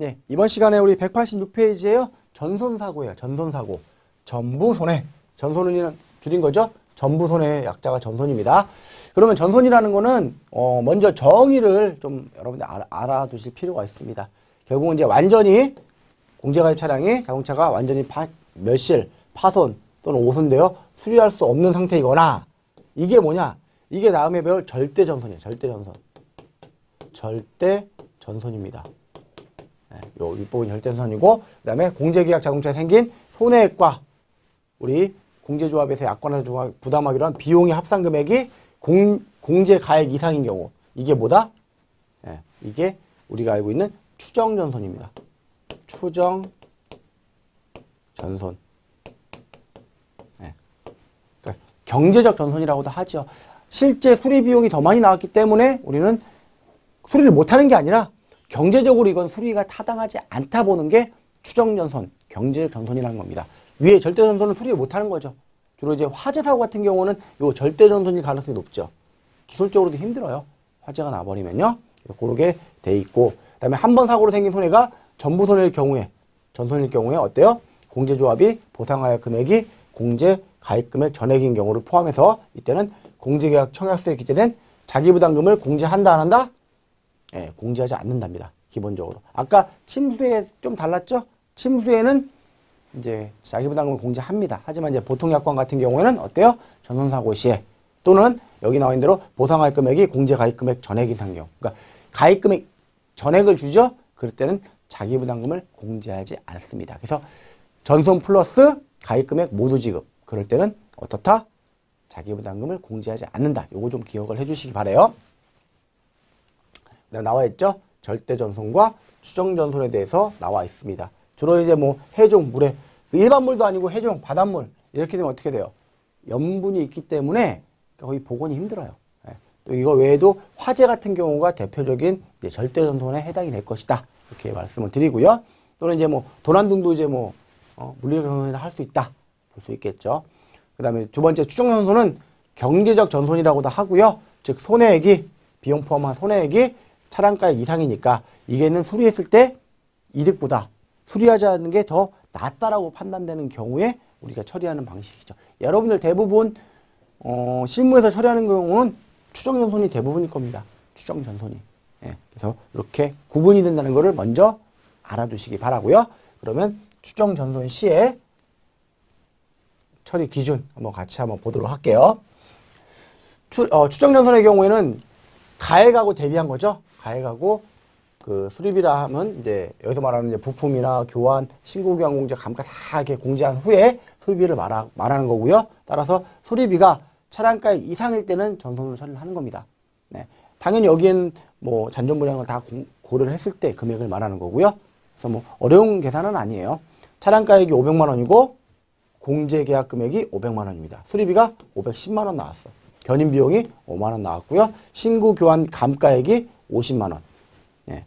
네, 이번 시간에 우리 186페이지에요. 전손사고예요. 전손사고. 전부 손해. 전손은 줄인 거죠? 전부 손해의 약자가 전손입니다. 그러면 전손이라는 거는 어 먼저 정의를 좀 여러분들 알아, 알아 두실 필요가 있습니다. 결국은 이제 완전히 공제가입 차량이 자동차가 완전히 파, 멸실, 파손 또는 오손되어 수리할 수 없는 상태이거나 이게 뭐냐? 이게 다음에 배울 절대 전손이에요. 절대 전손. 절대 전손입니다. 네, 요 윗부분이 절대선이고 그다음에 공제계약 자동차에 생긴 손해액과 우리 공제조합에서 약관에서 부담하기로 한 비용의 합산 금액이 공, 공제 가액 이상인 경우 이게 뭐다? 네, 이게 우리가 알고 있는 추정 전손입니다. 추정 전손. 네. 그러니까 경제적 전손이라고도 하죠. 실제 수리 비용이 더 많이 나왔기 때문에 우리는 수리를 못하는 게 아니라 경제적으로 이건 수리가 타당하지 않다 보는 게 추정전선, 경제적 전선이라는 겁니다. 위에 절대전선은 수리를 못하는 거죠. 주로 이제 화재 사고 같은 경우는 요 절대전선일 가능성이 높죠. 기술적으로도 힘들어요. 화재가 나버리면요. 그렇게 돼 있고 그다음에 한 번 사고로 생긴 손해가 전부 손해일 경우에 전손일 경우에 어때요? 공제조합이 보상하여 금액이 공제 가입 금액 전액인 경우를 포함해서 이때는 공제계약 청약서에 기재된 자기부담금을 공제한다 안 한다? 예, 공제하지 않는답니다. 기본적으로. 아까 침수에 좀 달랐죠? 침수에는 이제 자기부담금을 공제합니다. 하지만 이제 보통 약관 같은 경우에는 어때요? 전손사고 시에 또는 여기 나와 있는 대로 보상할 금액이 공제 가입 금액 전액인 상경. 그러니까 가입 금액 전액을 주죠. 그럴 때는 자기부담금을 공제하지 않습니다. 그래서 전손 플러스 가입 금액 모두 지급. 그럴 때는 어떻다? 자기부담금을 공제하지 않는다. 요거 좀 기억을 해주시기 바래요. 나와 있죠. 절대 전손과 추정 전손에 대해서 나와 있습니다. 주로 이제 뭐 해종 물에 일반 물도 아니고 해종 바닷물 이렇게 되면 어떻게 돼요? 염분이 있기 때문에 거의 복원이 힘들어요. 예. 또 이거 외에도 화재 같은 경우가 대표적인 절대 전손에 해당이 될 것이다. 이렇게 말씀을 드리고요. 또는 이제 뭐 도난 등도 이제 뭐 어, 물리적 전손이라 할 수 있다. 볼 수 있겠죠. 그 다음에 두 번째 추정 전손은 경제적 전손이라고도 하고요. 즉 손해액이 비용 포함한 손해액이 차량가액 이상이니까 이게는 수리했을 때 이득보다 수리하지 않는 게 더 낫다라고 판단되는 경우에 우리가 처리하는 방식이죠. 여러분들 대부분 어, 실무에서 처리하는 경우는 추정전손이 대부분일 겁니다. 추정전손이. 예, 그래서 이렇게 구분이 된다는 것을 먼저 알아두시기 바라고요. 그러면 추정전손 시에 처리 기준 한번 같이 한번 보도록 할게요. 추, 어, 추정전손의 경우에는 가액하고 대비한 거죠. 가액하고 그 수리비라 하면 이제 여기서 말하는 이제 부품이나 교환, 신고 교환 공제 감가 다 이렇게 공제한 후에 수리비를 말하, 말하는 거고요. 따라서 수리비가 차량가액 이상일 때는 전손으로 처리를 하는 겁니다. 네. 당연히 여기엔 뭐 잔존 분양을 다 고, 고려를 했을 때 금액을 말하는 거고요. 그래서 뭐 어려운 계산은 아니에요. 차량가액이 500만 원이고 공제 계약 금액이 500만 원입니다. 수리비가 510만 원 나왔어. 견인 비용이 5만 원 나왔고요. 신구 교환 감가액이 50만 원. 예.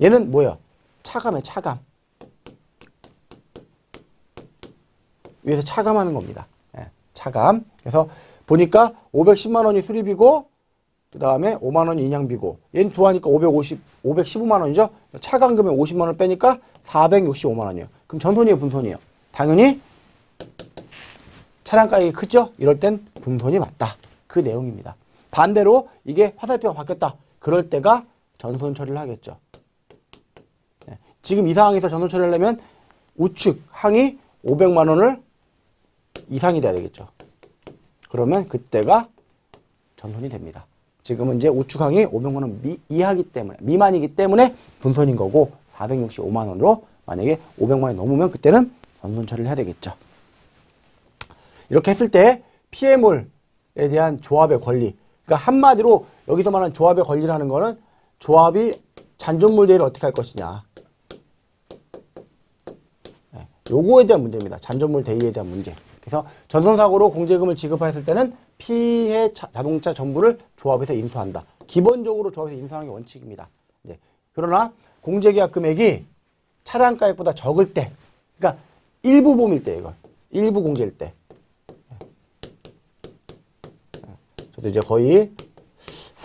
얘는 뭐야? 차감에 차감. 위에서 차감하는 겁니다. 예. 차감. 그래서 보니까 510만 원이 수리비고 그 다음에 5만 원이 인양비고 얘는 두 하니까 550, 515만 원이죠. 차감금에 50만 원 빼니까 465만 원이에요. 그럼 전손이에요, 분손이에요? 당연히 차량 가격이 크죠? 이럴 땐 분손이 맞다. 그 내용입니다. 반대로 이게 화살표가 바뀌었다. 그럴 때가 전손 처리를 하겠죠. 네. 지금 이 상황에서 전손 처리를 하려면 우측 항이 500만 원을 이상이 돼야 되겠죠. 그러면 그때가 전손이 됩니다. 지금은 이제 우측 항이 500만 원 미, 이하기 때문에 미만이기 때문에 분손인 거고 465만 원으로 만약에 500만 원이 넘으면 그때는 전손 처리를 해야 되겠죠. 이렇게 했을 때 피해물에 대한 조합의 권리 그러니까 한마디로 여기서 말하는 조합의 권리라는 거는 조합이 잔존물 대위를 어떻게 할 것이냐. 네, 요거에 대한 문제입니다. 잔존물 대위에 대한 문제. 그래서 전손사고로 공제금을 지급했을 때는 피해 자, 동차 전부를 조합에서 인수한다. 기본적으로 조합에서 인수하는 게 원칙입니다. 네. 그러나 공제계약 금액이 차량가액보다 적을 때, 그러니까 일부 보험일 때 이걸 일부 공제일 때. 저도 이제 거의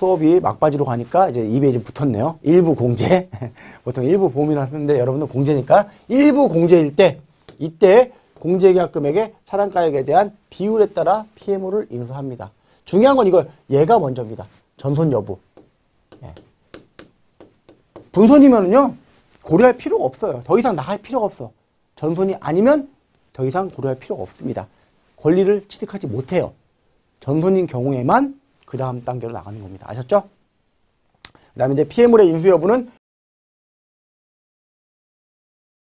수업이 막바지로 가니까 이제 입에 이제 붙었네요. 일부 공제. 보통 일부 보험이라 쓰는데 여러분들 공제니까 일부 공제일 때 이때 공제계약 금액의 차량가액에 대한 비율에 따라 PMU를 인수합니다. 중요한 건 이거 얘가 먼저입니다. 전손 여부. 예. 분손이면은요 고려할 필요가 없어요. 더 이상 나갈 필요가 없어. 전손이 아니면 더 이상 고려할 필요가 없습니다. 권리를 취득하지 못해요. 전손인 경우에만 그 다음 단계로 나가는 겁니다. 아셨죠? 그 다음에 이제 PM물의 인수 여부는